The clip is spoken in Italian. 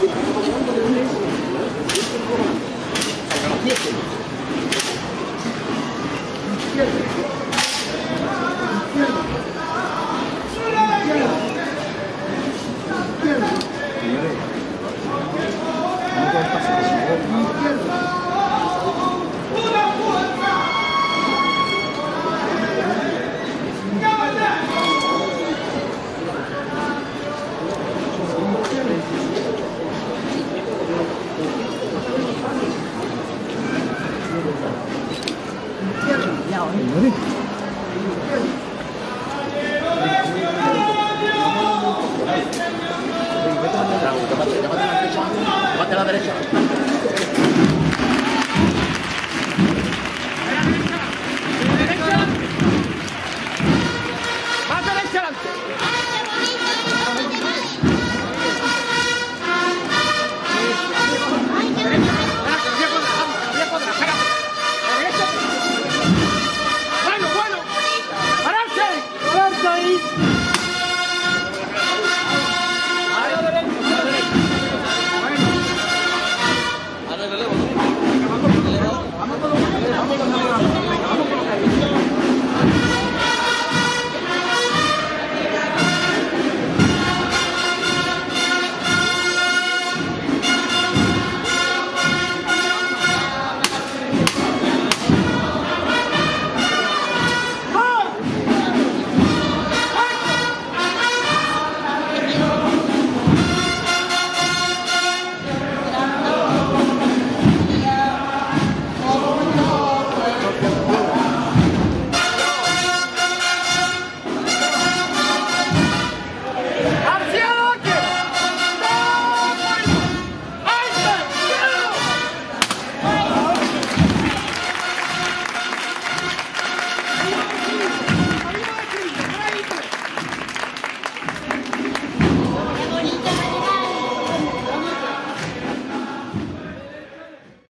先生。Dapat la derecha.